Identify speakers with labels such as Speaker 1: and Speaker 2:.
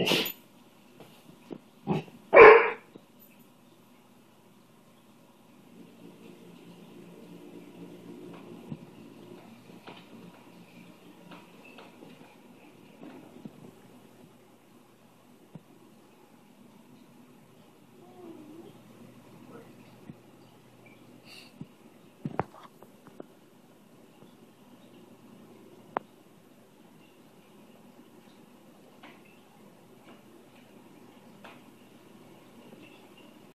Speaker 1: minute.